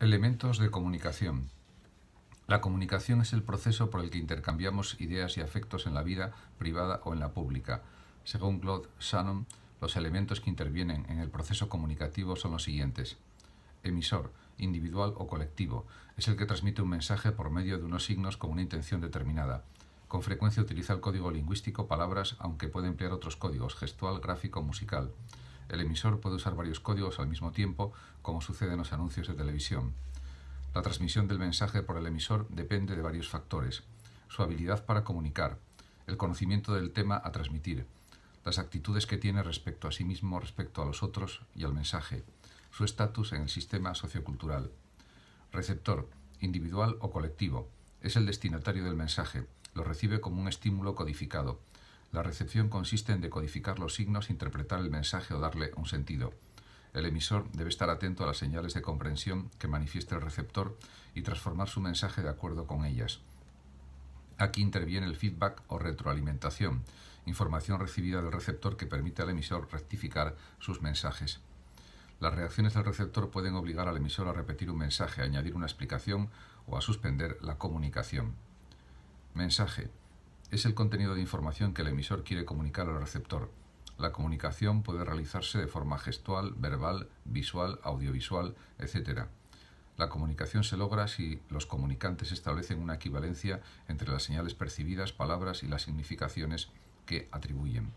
Elementos de comunicación. La comunicación es el proceso por el que intercambiamos ideas y afectos en la vida privada o en la pública. Según Claude Shannon, los elementos que intervienen en el proceso comunicativo son los siguientes. Emisor, individual o colectivo, es el que transmite un mensaje por medio de unos signos con una intención determinada. Con frecuencia utiliza el código lingüístico, palabras, aunque puede emplear otros códigos, gestual, gráfico, musical. El emisor puede usar varios códigos al mismo tiempo, como sucede en los anuncios de televisión. La transmisión del mensaje por el emisor depende de varios factores. Su habilidad para comunicar, el conocimiento del tema a transmitir, las actitudes que tiene respecto a sí mismo, respecto a los otros y al mensaje, su estatus en el sistema sociocultural. Receptor, individual o colectivo, es el destinatario del mensaje, lo recibe como un estímulo codificado, la recepción consiste en decodificar los signos, interpretar el mensaje o darle un sentido. El emisor debe estar atento a las señales de comprensión que manifieste el receptor y transformar su mensaje de acuerdo con ellas. Aquí interviene el feedback o retroalimentación, información recibida del receptor que permite al emisor rectificar sus mensajes. Las reacciones del receptor pueden obligar al emisor a repetir un mensaje, añadir una explicación o a suspender la comunicación. Mensaje es el contenido de información que el emisor quiere comunicar al receptor. La comunicación puede realizarse de forma gestual, verbal, visual, audiovisual, etc. La comunicación se logra si los comunicantes establecen una equivalencia entre las señales percibidas, palabras y las significaciones que atribuyen.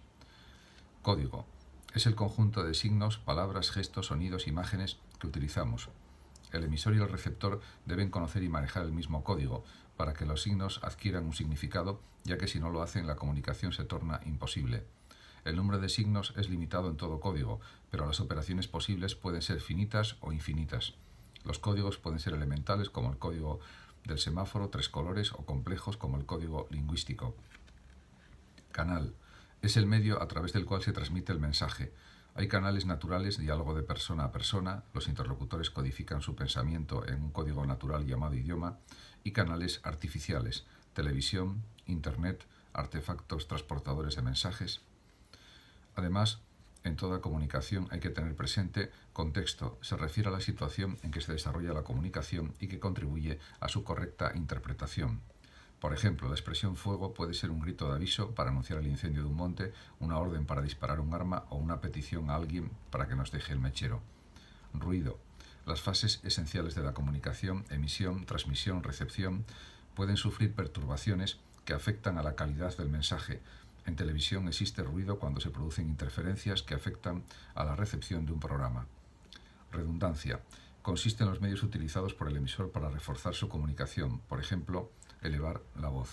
Código. Es el conjunto de signos, palabras, gestos, sonidos, imágenes que utilizamos. El emisor y el receptor deben conocer y manejar el mismo código para que los signos adquieran un significado, ya que si no lo hacen la comunicación se torna imposible. El número de signos es limitado en todo código, pero las operaciones posibles pueden ser finitas o infinitas. Los códigos pueden ser elementales como el código del semáforo, tres colores o complejos como el código lingüístico. Canal. Es el medio a través del cual se transmite el mensaje. Hay canales naturales, diálogo de persona a persona, los interlocutores codifican su pensamiento en un código natural llamado idioma, y canales artificiales, televisión, Internet, artefactos transportadores de mensajes. Además, en toda comunicación hay que tener presente contexto, se refiere a la situación en que se desarrolla la comunicación y que contribuye a su correcta interpretación. Por ejemplo, la expresión fuego puede ser un grito de aviso para anunciar el incendio de un monte, una orden para disparar un arma o una petición a alguien para que nos deje el mechero. Ruido. Las fases esenciales de la comunicación, emisión, transmisión, recepción, pueden sufrir perturbaciones que afectan a la calidad del mensaje. En televisión existe ruido cuando se producen interferencias que afectan a la recepción de un programa. Redundancia. Consiste en los medios utilizados por el emisor para reforzar su comunicación, por ejemplo, elevar la voz.